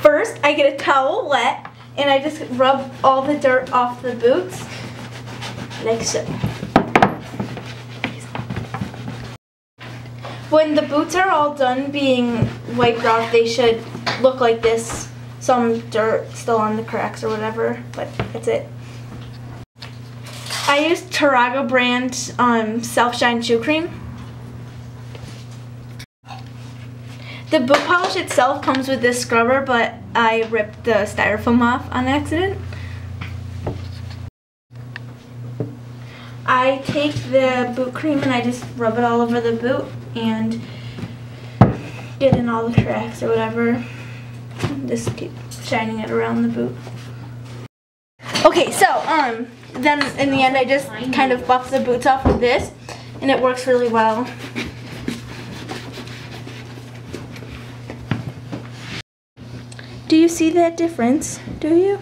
First, I get a towel wet and I just rub all the dirt off the boots like so. When the boots are all done being wiped off, they should look like this. Some dirt still on the cracks or whatever, but that's it. I use Tarrago brand um, Self Shine Shoe Cream. The boot polish itself comes with this scrubber, but I ripped the styrofoam off on accident. I take the boot cream and I just rub it all over the boot and get in all the cracks or whatever. Just keep shining it around the boot. Okay, so um, then in the end I just kind of buff the boots off with this and it works really well. Do you see that difference? Do you?